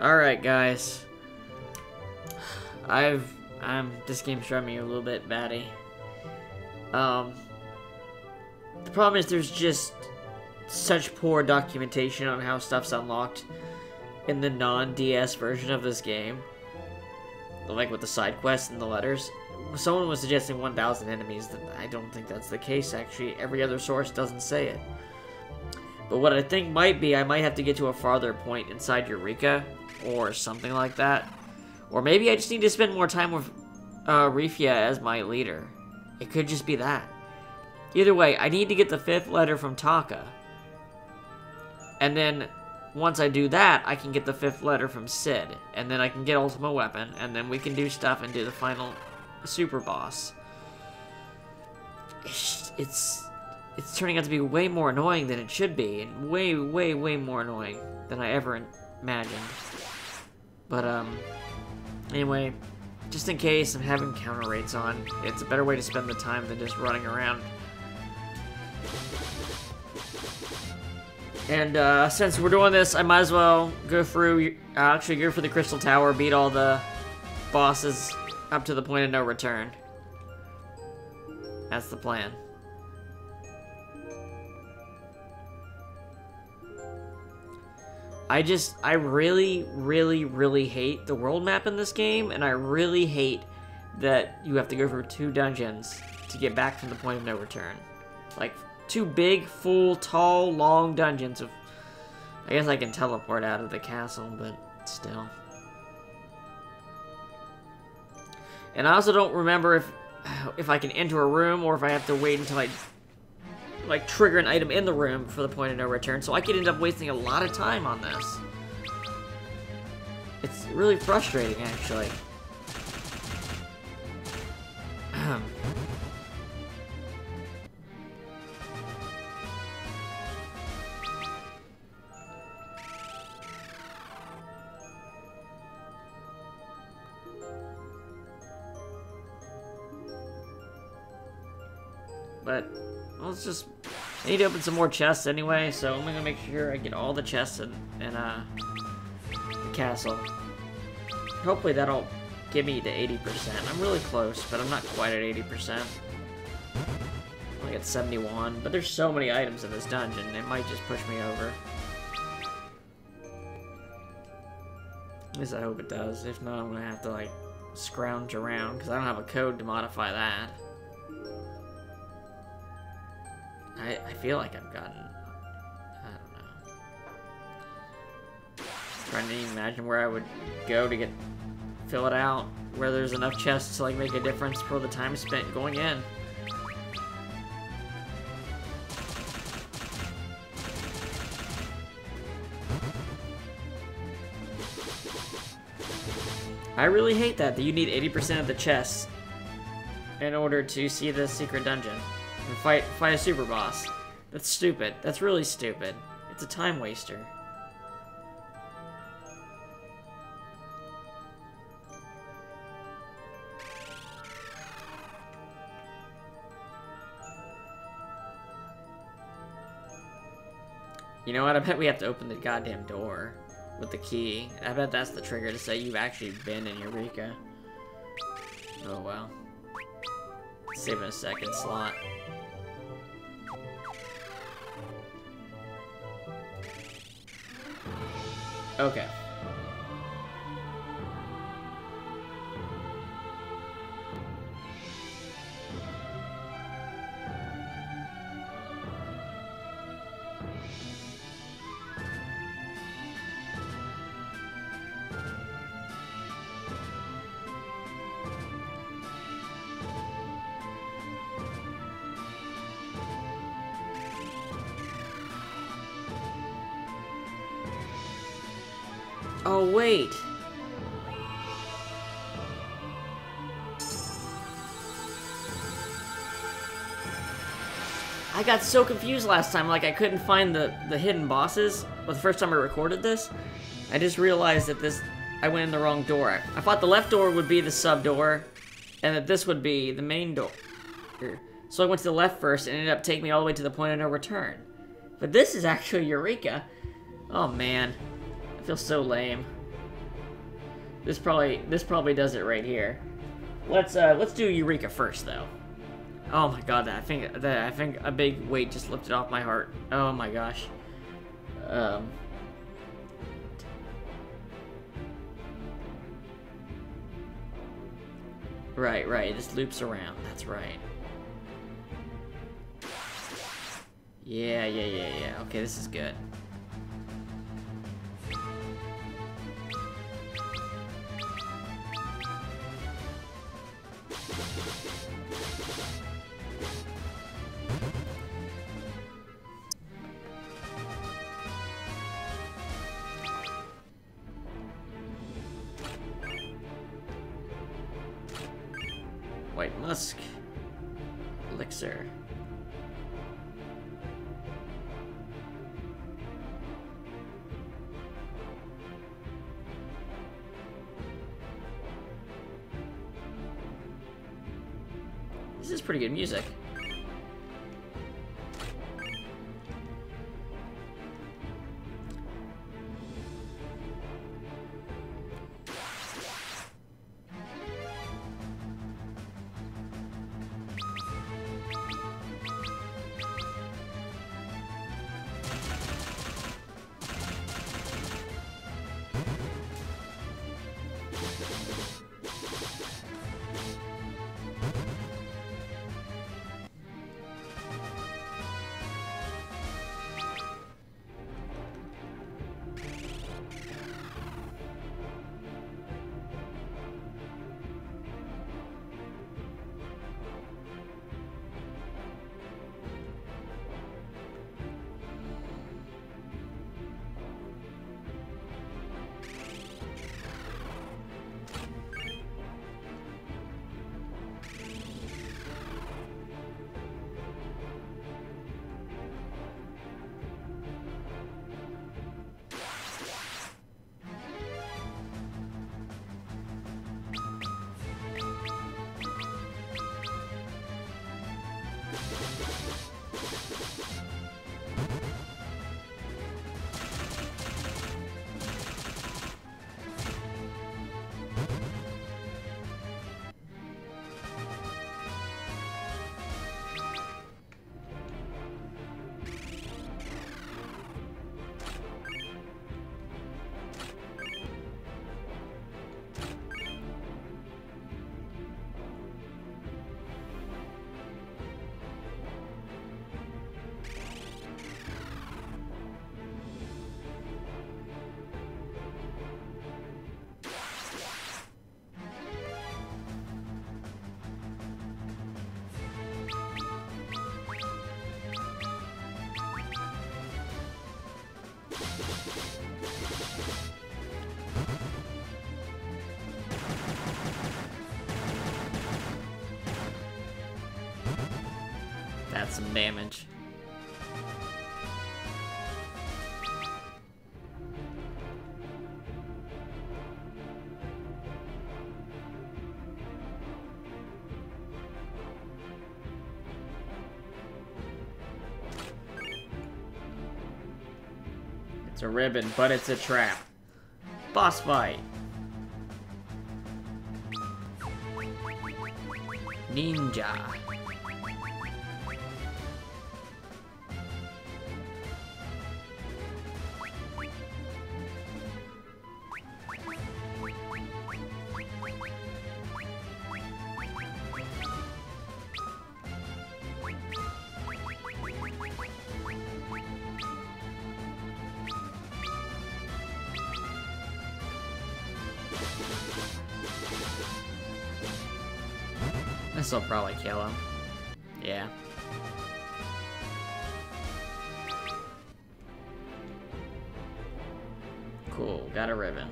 Alright, guys. I've... I'm... This game's driving me a little bit batty. Um... The problem is there's just such poor documentation on how stuff's unlocked in the non-DS version of this game. Like with the side quests and the letters. Someone was suggesting 1,000 enemies. I don't think that's the case, actually. Every other source doesn't say it. But what I think might be, I might have to get to a farther point inside Eureka, or something like that. Or maybe I just need to spend more time with uh, Refia as my leader. It could just be that. Either way, I need to get the fifth letter from Takka. And then, once I do that, I can get the fifth letter from Sid. And then I can get Ultimate Weapon, and then we can do stuff and do the final super boss. It's it's turning out to be way more annoying than it should be, and way, way, way more annoying than I ever imagined. But, um, anyway, just in case I'm having counter rates on, it's a better way to spend the time than just running around. And, uh, since we're doing this, I might as well go through, uh, actually go for the Crystal Tower, beat all the bosses up to the point of no return. That's the plan. I just, I really, really, really hate the world map in this game, and I really hate that you have to go through two dungeons to get back from the point of no return. Like, two big, full, tall, long dungeons of... I guess I can teleport out of the castle, but still. And I also don't remember if if I can enter a room or if I have to wait until I like trigger an item in the room for the point of no return, so I could end up wasting a lot of time on this. It's really frustrating, actually. but let's just I need to open some more chests anyway, so I'm gonna make sure I get all the chests in, in uh, the castle. Hopefully that'll get me to 80%. I'm really close, but I'm not quite at 80%. I'm at 71, but there's so many items in this dungeon, it might just push me over. At least I hope it does. If not, I'm gonna have to, like, scrounge around, because I don't have a code to modify that. I, I feel like I've gotten... I don't know. Trying to imagine where I would go to get... Fill it out. Where there's enough chests to like make a difference for the time spent going in. I really hate that, that you need 80% of the chests in order to see the secret dungeon and fight fight a super boss. That's stupid. That's really stupid. It's a time waster. You know what? I bet we have to open the goddamn door with the key. I bet that's the trigger to say you've actually been in Eureka. Oh well. Saving a second slot. Okay. Oh, wait. I got so confused last time, like I couldn't find the, the hidden bosses. But the first time I recorded this, I just realized that this, I went in the wrong door. I thought the left door would be the sub door, and that this would be the main door. So I went to the left first and ended up taking me all the way to the point of no return. But this is actually Eureka. Oh man, I feel so lame. This probably this probably does it right here. Let's uh let's do Eureka first though. Oh my god, I think that I think a big weight just lifted off my heart. Oh my gosh. Um Right, right, it just loops around. That's right. Yeah, yeah, yeah, yeah. Okay, this is good. Some damage. It's a ribbon, but it's a trap. Boss fight. Ninja. This'll probably kill him. Yeah. Cool, got a ribbon.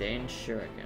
Dane Shuriken.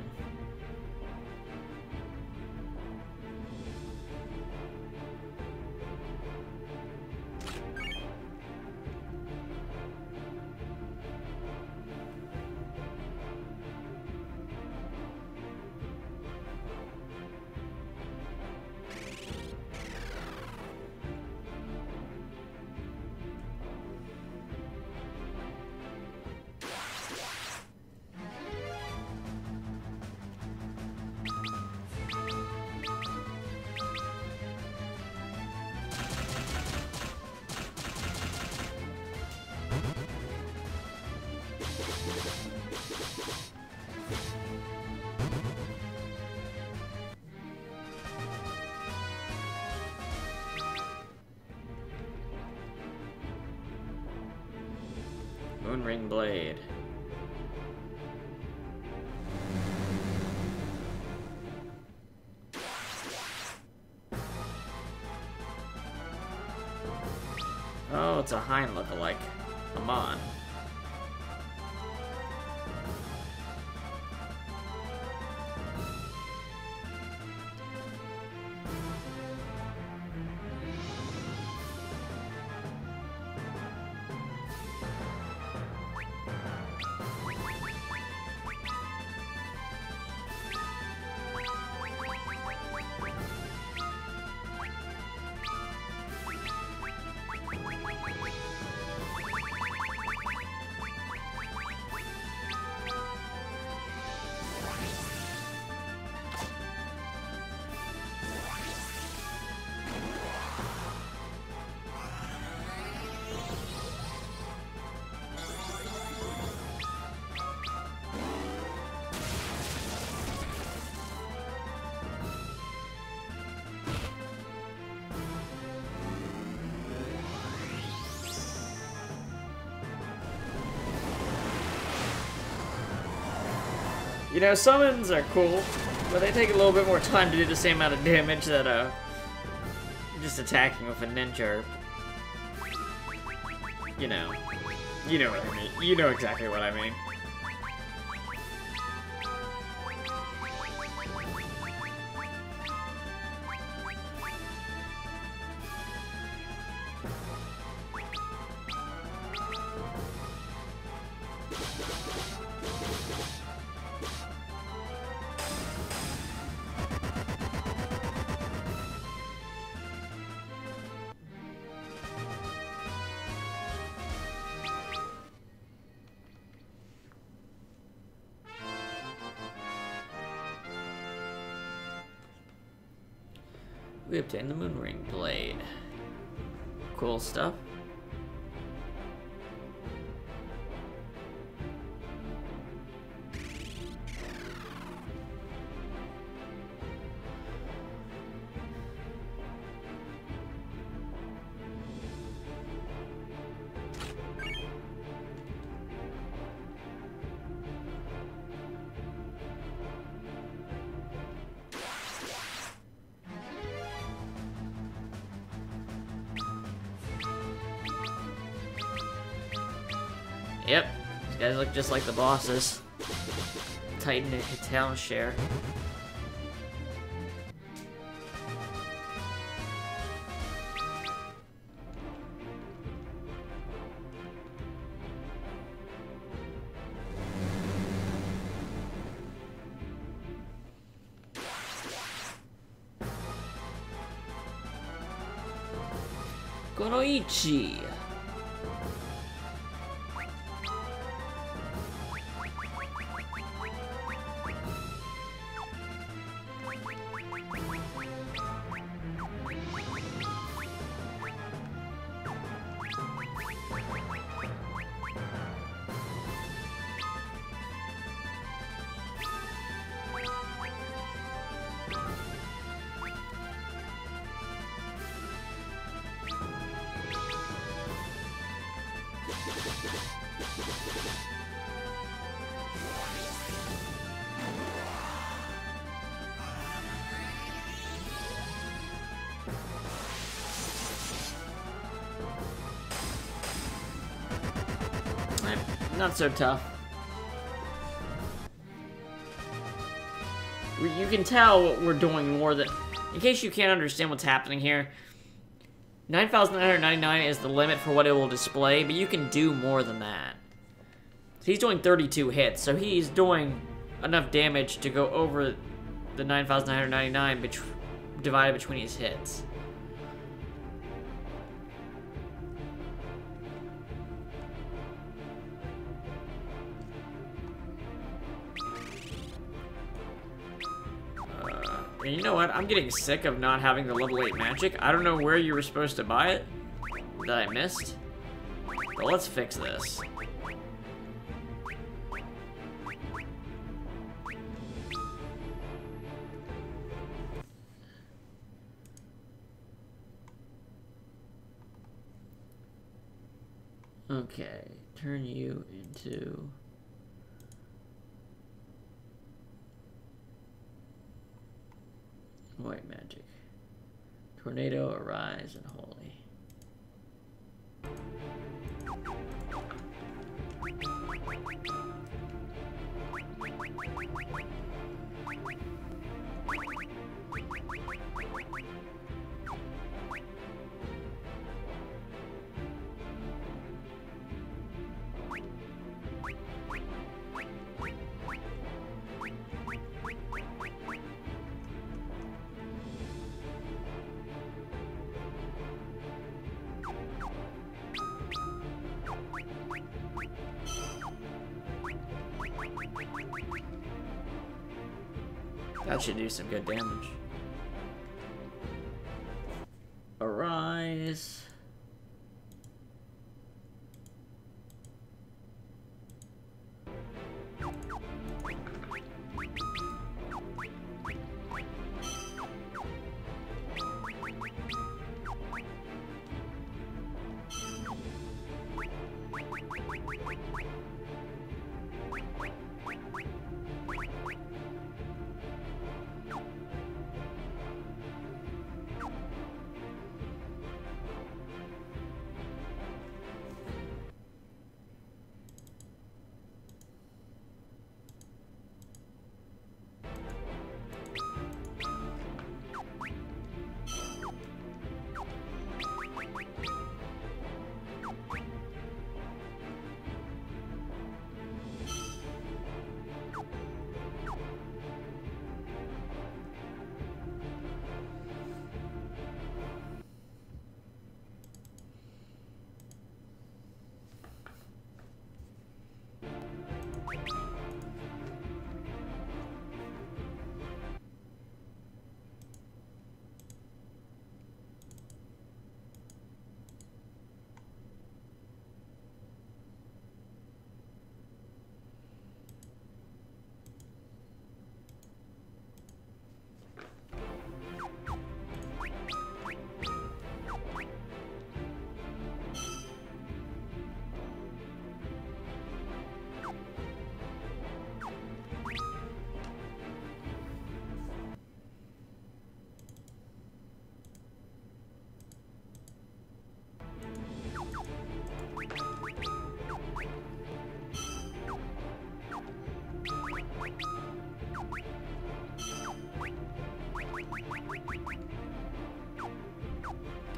Moonring Blade. Oh, it's a Hein lookalike. Come on. You know, summons are cool, but they take a little bit more time to do the same amount of damage that, uh, just attacking with a ninja. You know. You know what I mean. You know exactly what I mean. We obtained the Moonring Blade. Cool stuff. Yep, these guys look just like the bosses. Titan and town share. Not so tough. You can tell what we're doing more than... In case you can't understand what's happening here, 9,999 is the limit for what it will display, but you can do more than that. He's doing 32 hits, so he's doing enough damage to go over the 9,999 bet divided between his hits. And you know what? I'm getting sick of not having the level 8 magic. I don't know where you were supposed to buy it that I missed. But let's fix this. Okay, turn you into... White magic. Tornado, arise, and holy. That should do some good damage. Arise.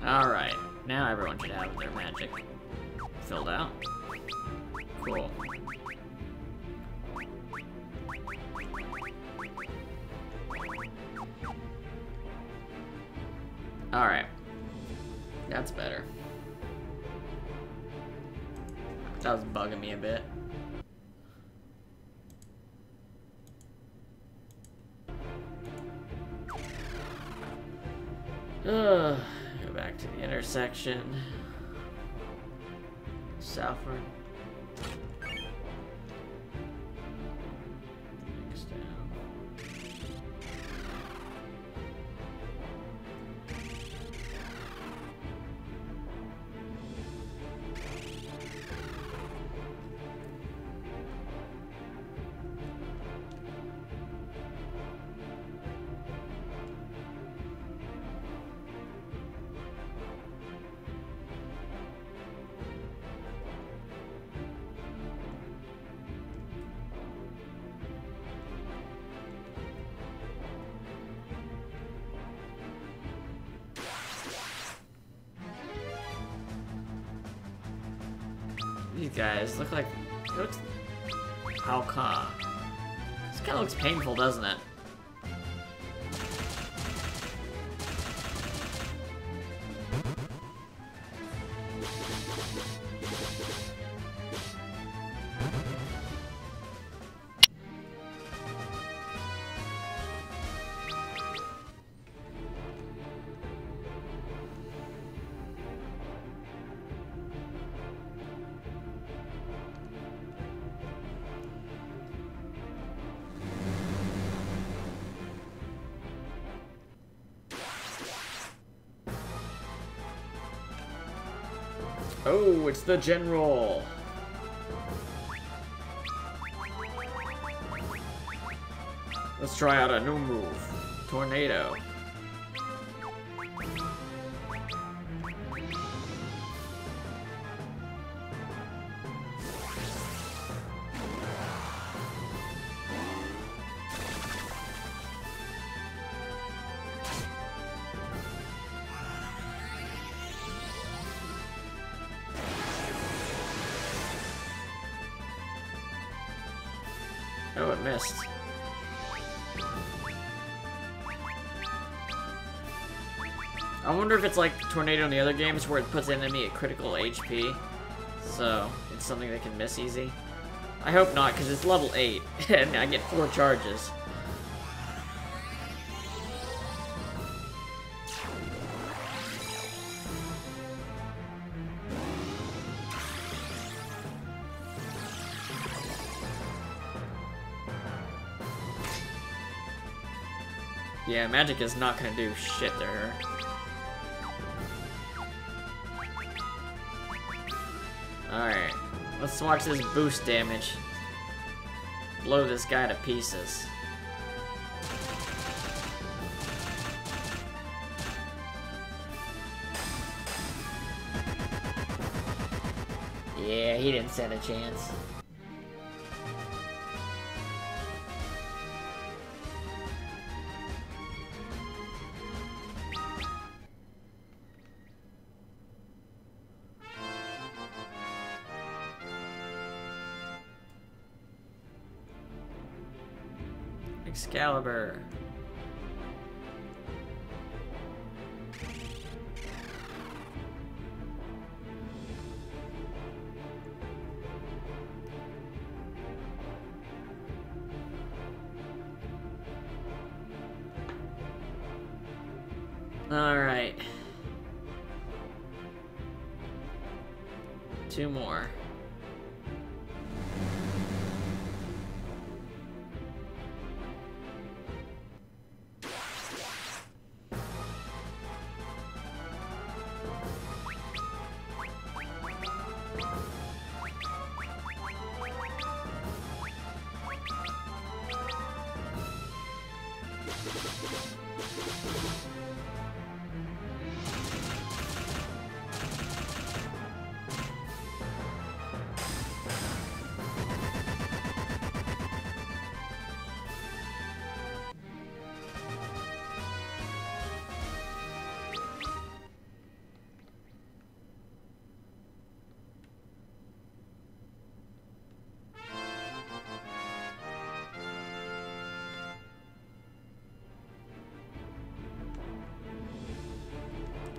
Alright, now everyone should have their magic filled out. Cool. Alright. That's better. That was bugging me a bit. Ugh intersection. Southward. These guys look like... It looks... How? This kind of looks painful, doesn't it? Oh, it's the general. Let's try out a new move. Tornado. Wonder if it's like Tornado in the other games where it puts the enemy at critical HP. So, it's something that can miss easy. I hope not, because it's level 8, and I get 4 charges. Yeah, magic is not gonna do shit to her. Alright, let's watch this boost damage. Blow this guy to pieces. Yeah, he didn't stand a chance. Excalibur.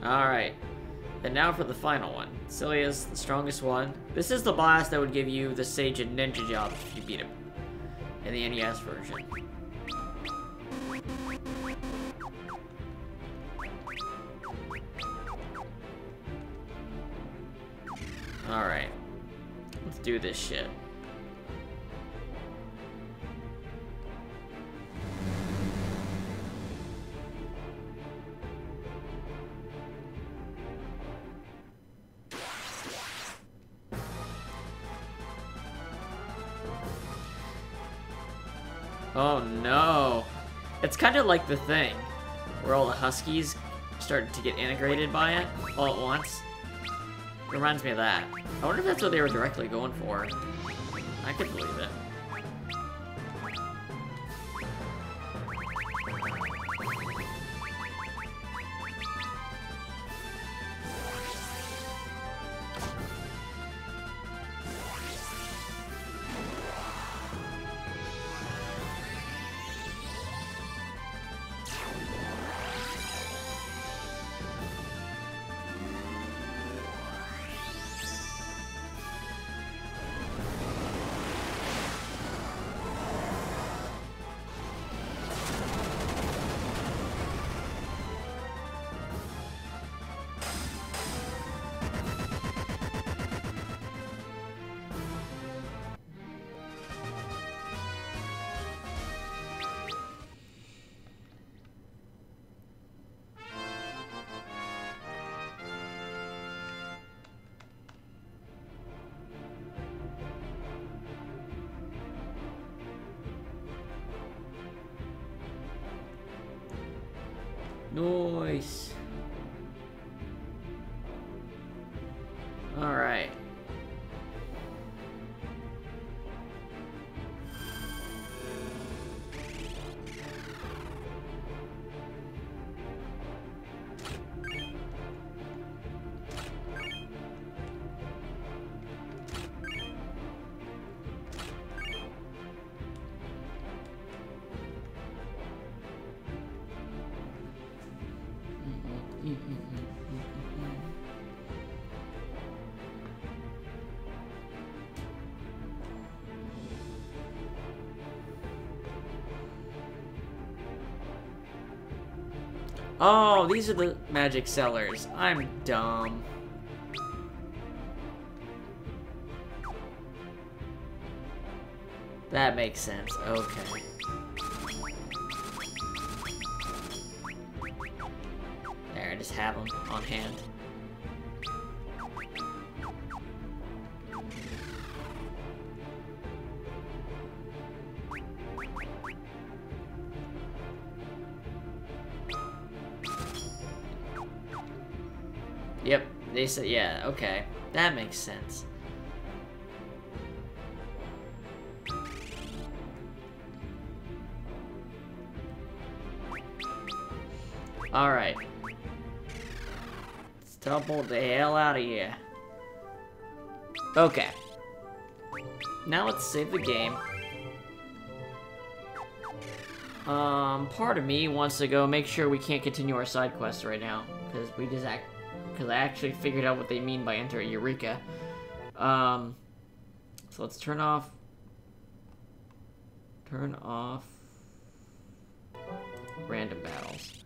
Alright. And now for the final one. Celia's the strongest one. This is the boss that would give you the Sage and Ninja job if you beat him. In the NES version. Alright. Let's do this shit. Oh no. It's kind of like the thing, where all the Huskies started to get integrated by it all at once. Reminds me of that. I wonder if that's what they were directly going for. I could believe it. Nice. Oh, these are the magic sellers. I'm dumb. That makes sense. Okay. They said, yeah, okay. That makes sense. Alright. Let's teleport the hell out of here. Okay. Now let's save the game. Um, part of me wants to go make sure we can't continue our side quests right now. Because we just act... Because I actually figured out what they mean by enter Eureka. Um, so let's turn off... Turn off... Random battles.